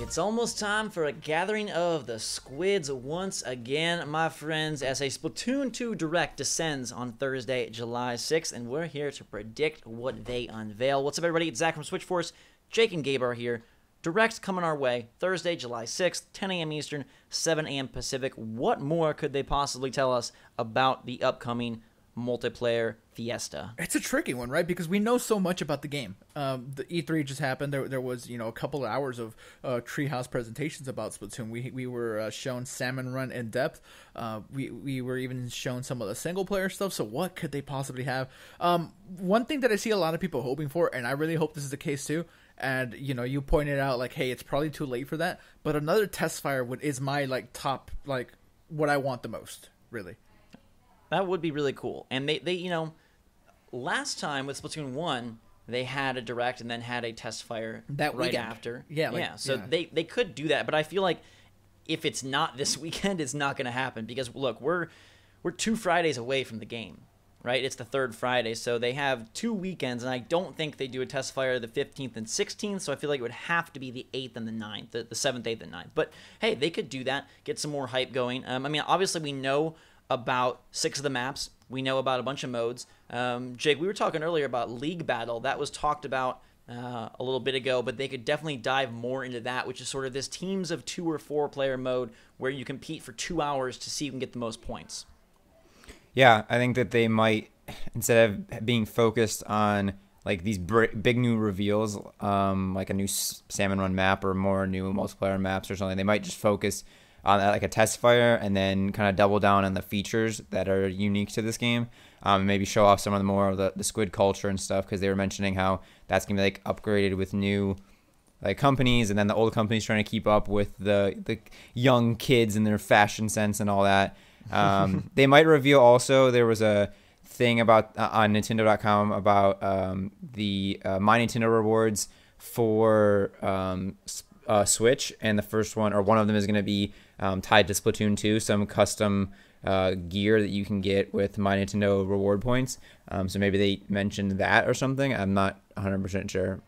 It's almost time for a gathering of the squids once again, my friends, as a Splatoon 2 Direct descends on Thursday, July 6th, and we're here to predict what they unveil. What's up, everybody? It's Zach from Switch Force. Jake and Gabe are here. Direct coming our way Thursday, July 6th, 10 a.m. Eastern, 7 a.m. Pacific. What more could they possibly tell us about the upcoming multiplayer fiesta. It's a tricky one, right? Because we know so much about the game. Um, the E3 just happened. There, there was you know a couple of hours of uh, Treehouse presentations about Splatoon. We we were uh, shown Salmon Run in depth. Uh, we we were even shown some of the single player stuff. So what could they possibly have? Um, one thing that I see a lot of people hoping for, and I really hope this is the case too. And you know, you pointed out like, hey, it's probably too late for that. But another test fire would is my like top like what I want the most, really. That would be really cool. And they, they you know, last time with Splatoon 1, they had a direct and then had a test fire that right weekend. after. Yeah, like, yeah. So yeah. they they could do that, but I feel like if it's not this weekend, it's not going to happen because look, we're we're two Fridays away from the game, right? It's the third Friday, so they have two weekends, and I don't think they do a test fire the 15th and 16th. So I feel like it would have to be the 8th and the 9th, the, the 7th, 8th, and 9th. But hey, they could do that, get some more hype going. Um, I mean, obviously we know about six of the maps. We know about a bunch of modes. Um, Jake, we were talking earlier about League Battle. That was talked about uh, a little bit ago, but they could definitely dive more into that, which is sort of this teams of two or four player mode where you compete for two hours to see who can get the most points. Yeah, I think that they might, instead of being focused on like these big new reveals, um, like a new Salmon Run map or more new multiplayer maps or something, they might just focus on like a test fire and then kind of double down on the features that are unique to this game. Um, maybe show off some of the more of the, the squid culture and stuff because they were mentioning how that's gonna be like upgraded with new like companies and then the old companies trying to keep up with the the young kids and their fashion sense and all that. Um, they might reveal also there was a thing about uh, on Nintendo.com about um, the uh, My Nintendo rewards for um, uh, Switch, and the first one or one of them is going to be um, tied to Splatoon 2, some custom uh, gear that you can get with My Nintendo reward points. Um, so maybe they mentioned that or something. I'm not 100% sure.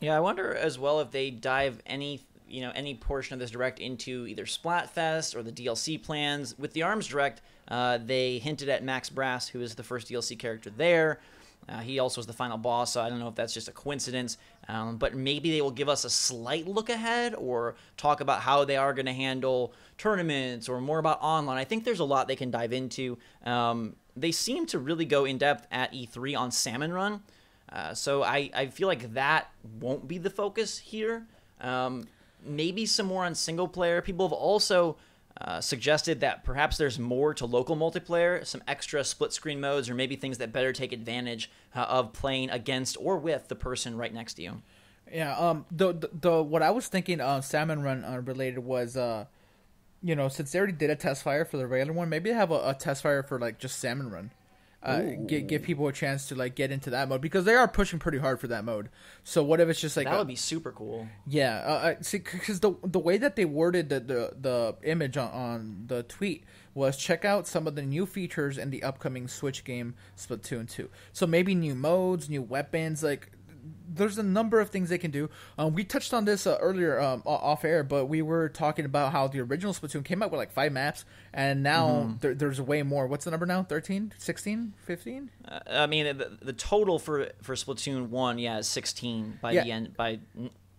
Yeah, I wonder as well if they dive any you know any portion of this direct into either Splatfest or the DLC plans. With the Arms Direct, uh, they hinted at Max Brass, who is the first DLC character there. Uh, he also was the final boss, so I don't know if that's just a coincidence. Um, but maybe they will give us a slight look ahead or talk about how they are going to handle tournaments or more about online. I think there's a lot they can dive into. Um, they seem to really go in depth at E3 on Salmon Run. Uh, so I, I feel like that won't be the focus here. Um, maybe some more on single player. People have also uh, suggested that perhaps there's more to local multiplayer, some extra split screen modes, or maybe things that better take advantage uh, of playing against or with the person right next to you. Yeah. Um. The the, the what I was thinking uh, Salmon Run uh, related was uh, you know, since they already did a test fire for the regular one, maybe have a, a test fire for like just Salmon Run uh, give, give people a chance to like get into that mode because they are pushing pretty hard for that mode. So what if it's just like that a, would be super cool? Yeah, uh, see, because the the way that they worded the the, the image on, on, the tweet was check out some of the new features in the upcoming Switch game Splatoon 2. So maybe new modes, new weapons, like there's a number of things they can do. Um, we touched on this uh, earlier um, off air, but we were talking about how the original Splatoon came out with like five maps, and now mm-hmm. there, there's way more. What's the number now? 13, 16, 15? Uh, I mean, the, the, total for for Splatoon one, yeah, is 16 by yeah. the end by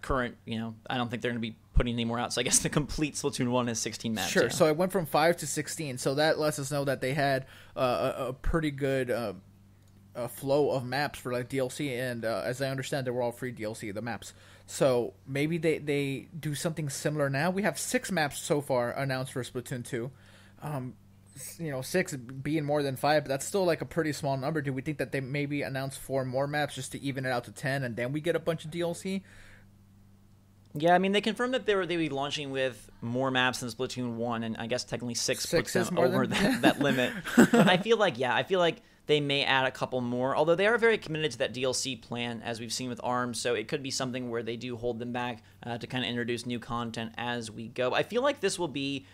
current. You know, I don't think they're going to be putting any more out. So I guess the complete Splatoon one is 16 maps. Sure. Yeah. So it went from five to 16. So that lets us know that they had uh, a, a, pretty good uh, a flow of maps for like DLC, and uh, as I understand, they were all free DLC. The maps, so maybe they they do something similar now. We have six maps so far announced for Splatoon two. Um, you know, six being more than five, but that's still like a pretty small number. Do we think that they maybe announce four more maps just to even it out to ten, and then we get a bunch of DLC? Yeah, I mean they confirmed that they were they would be launching with more maps than Splatoon one, and I guess technically six, six puts them over than... that, that limit. but I feel like yeah, I feel like they may add a couple more, although they are very committed to that DLC plan, as we've seen with ARMS. So it could be something where they do hold them back uh, to kind of introduce new content as we go. I feel like this will be,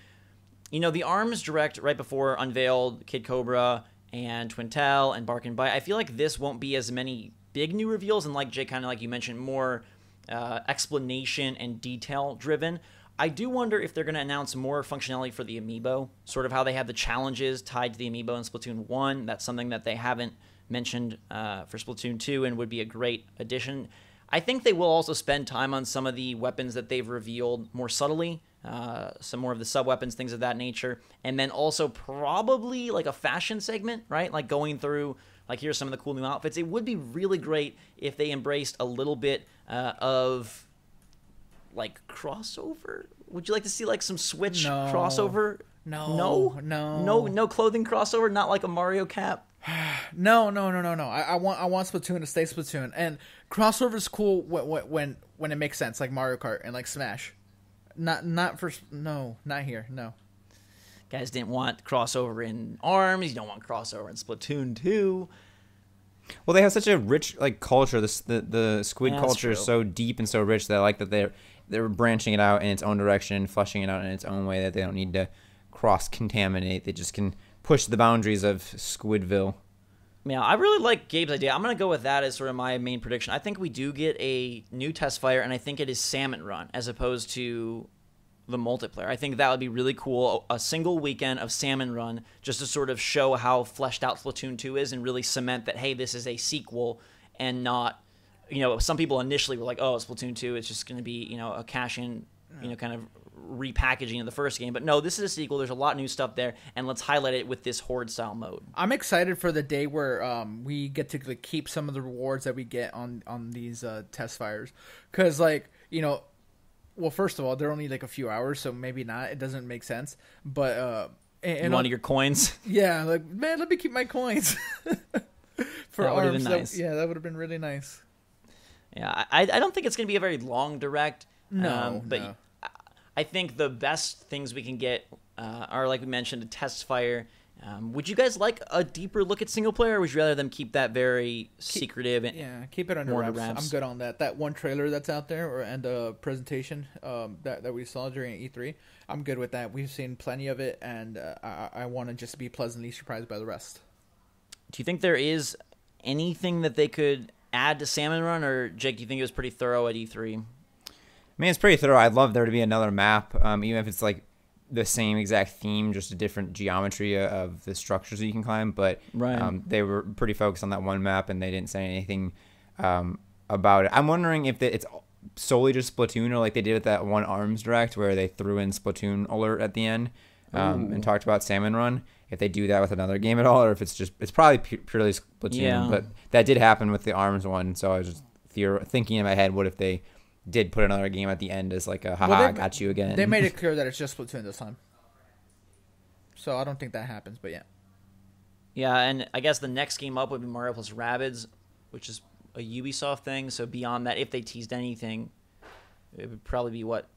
you know, the ARMS Direct right before unveiled Kid Cobra and Twintelle and Barq and Byte. I feel like this won't be as many big new reveals, and like Jay, kind of like you mentioned, more uh, explanation and detail driven. I do wonder if they're going to announce more functionality for the amiibo, sort of how they have the challenges tied to the amiibo in Splatoon 1. That's something that they haven't mentioned uh, for Splatoon 2 and would be a great addition. I think they will also spend time on some of the weapons that they've revealed more subtly, uh, some more of the sub weapons, things of that nature, and then also probably like a fashion segment, right? Like going through, like here's some of the cool new outfits. It would be really great if they embraced a little bit uh, of like crossover? Would you like to see like some Switch No. crossover? No, no, no. no, no clothing crossover. Not like a Mario cap. No, no, no, no, no. I, I want I want Splatoon to stay Splatoon, and crossover's cool when when when it makes sense, like Mario Kart and like Smash. Not not for no, not here. No. Guys didn't want crossover in Arms. You don't want crossover in Splatoon two. Well, they have such a rich like culture. This the the squid Yeah, culture is so deep and so rich that I like that they're they're branching it out in its own direction, flushing it out in its own way. That they don't need to cross contaminate. They just can push the boundaries of Squidville. Yeah, I really like Gabe's idea. I'm gonna go with that as sort of my main prediction. I think we do get a new test fire, and I think it is Salmon Run as opposed to the multiplayer. I think that would be really cool. A single weekend of Salmon Run, just to sort of show how fleshed out Splatoon 2 is, and really cement that hey, this is a sequel and not. You know, some people initially were like, "Oh, Splatoon 2, it's just going to be you know a cash in, you know, kind of repackaging of the first game." But no, this is a sequel. There's a lot of new stuff there, and let's highlight it with this horde style mode. I'm excited for the day where um, we get to like, keep some of the rewards that we get on on these uh, test fires, because like you know, well, first of all, they're only like a few hours, so maybe not. It doesn't make sense. But uh, and, You and want on- your coins? yeah, like man, let me keep my coins. for That arms, that- nice. yeah, that would have been really nice. Yeah, I, I don't think it's going to be a very long direct. No, um, but no. I- I think the best things we can get uh, are, like we mentioned, a test fire. Um, would you guys like a deeper look at single player, or would you rather them keep that very secretive? And, Yeah, keep it under wraps. wraps. I'm good on that. That one trailer that's out there, or and the presentation um, that that we saw during E3, I'm good with that. We've seen plenty of it, and uh, I, I want to just be pleasantly surprised by the rest. Do you think there is anything that they could add to Salmon Run, or Jake? Do you think it was pretty thorough at E E3? I mean, it's pretty thorough. I'd love there to be another map, um, even if it's like the same exact theme, just a different geometry of the structures that you can climb. But Right. um, they were pretty focused on that one map, and they didn't say anything um, about it. I'm wondering if it's solely just Splatoon, or like they did with that one Arms Direct, where they threw in Splatoon alert at the end um, and talked about Salmon Run. If they do that with another game at all, or if it's just it's probably pu- purely Splatoon. Yeah. But that did happen with the Arms one, so I was just theor- thinking in my head, what if they did put another game at the end as like a haha, Well, they- got you again. They made it clear that it's just Splatoon this time, so I don't think that happens. But yeah, Yeah, and I guess the next game up would be Mario plus Rabbids, which is a Ubisoft thing. So beyond that, if they teased anything, it would probably be what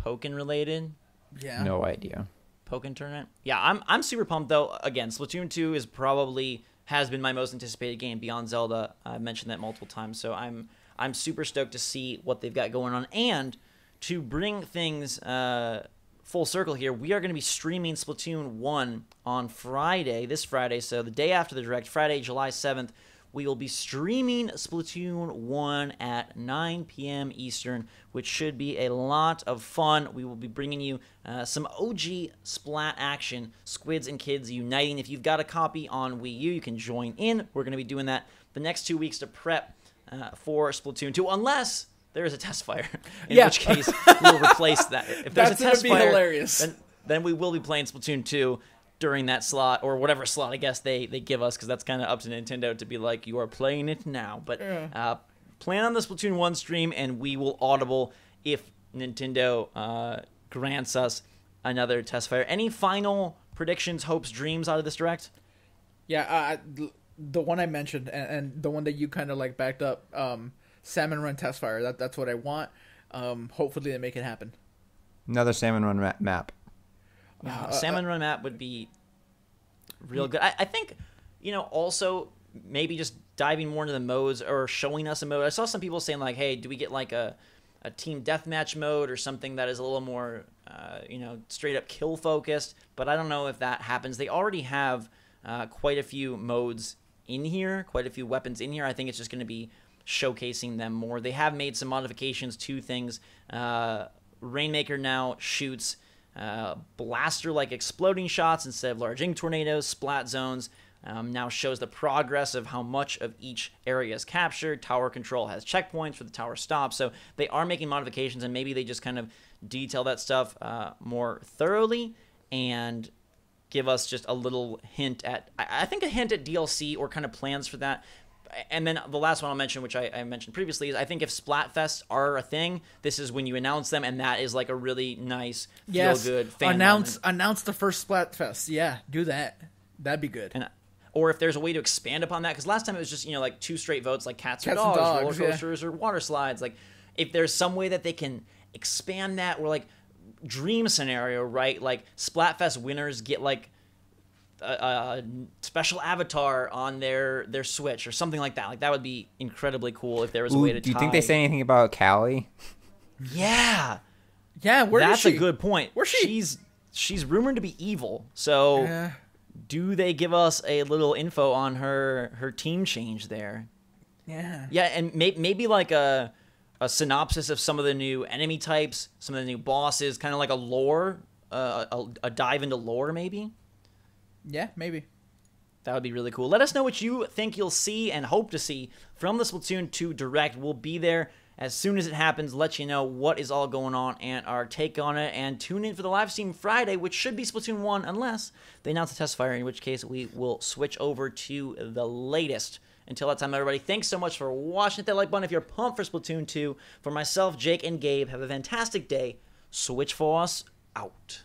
Pokken related. yeah, no idea. Pokken tournament. Yeah, I'm I'm super pumped though. Again, Splatoon 2 is probably has been my most anticipated game beyond Zelda. I've mentioned that multiple times, so I'm I'm super stoked to see what they've got going on and to bring things uh, full circle here. We are going to be streaming Splatoon 1 on Friday, this Friday, so the day after the direct, Friday, July 7th. We will be streaming Splatoon 1 at 9 p.m. Eastern, which should be a lot of fun. We will be bringing you uh, some OG Splat action, Squids and Kids uniting. If you've got a copy on Wii U, you can join in. We're going to be doing that the next two weeks to prep uh, for Splatoon 2, unless there is a test fire, in Yeah. which case we'll replace that. If there's That's a test be fire, hilarious. then then we will be playing Splatoon 2 during that slot or whatever slot I guess they, they give us because that's kind of up to Nintendo to be like you are playing it now. But Yeah. uh, plan on the Splatoon 1 stream and we will audible if Nintendo uh, grants us another test fire. Any final predictions, hopes, dreams out of this direct? yeah. Uh, the one I mentioned and, and the one that you kind of like backed up, um, Salmon Run Test Fire. That that's what I want. Um, hopefully they make it happen. Another Salmon Run ma- map. Yeah, Uh, a Salmon Run map would be real good. I, I think, you know, also maybe just diving more into the modes or showing us a mode. I saw some people saying like, "Hey, do we get like a a team deathmatch mode or something that is a little more, uh, you know, straight up kill focused?" But I don't know if that happens. They already have uh, quite a few modes in here, quite a few weapons in here. I think it's just going to be showcasing them more. They have made some modifications to things. Uh, Rainmaker now shoots uh, blaster like exploding shots instead of large ink tornadoes, splat zones. Um, now shows the progress of how much of each area is captured. Tower control has checkpoints for the tower stop. So they are making modifications, and maybe they just kind of detail that stuff uh, more thoroughly and give us just a little hint at, I think a hint at DLC or kind of plans for that. And then the last one I'll mention, which I, I mentioned previously, is I think if Splatfests are a thing, this is when you announce them, and that is like a really nice, feel good fan announce moment. announce the first Splatfest. Yeah, do that. That'd be good. And or if there's a way to expand upon that, because last time it was just you know like two straight votes, like cats, Cats or dogs, dogs, roller yeah. coasters, or water slides. Like if there's some way that they can expand that, we're like dream scenario, right? Like Splatfest winners get like a, a special avatar on their their Switch or something like that. Like that would be incredibly cool if there was a Ooh, way to. do you think they say anything about Callie? Yeah, yeah, where is that's she? a good point. Where's she? She's she's rumored to be evil. So Yeah. do they give us a little info on her her team change there? Yeah. Yeah, and may- maybe like a a synopsis of some of the new enemy types, some of the new bosses, kind of like a lore, uh, a, a dive into lore maybe. Yeah, maybe. That would be really cool. Let us know what you think you'll see and hope to see from the Splatoon 2 Direct. We'll be there as soon as it happens, let you know what is all going on and our take on it. And tune in for the live stream Friday, which should be Splatoon 1, unless they announce a test fire, in which case we will switch over to the latest. Until that time, everybody, thanks so much for watching. Hit that like button if you're pumped for Splatoon 2. For myself, Jake, and Gabe, have a fantastic day. Switch Force out.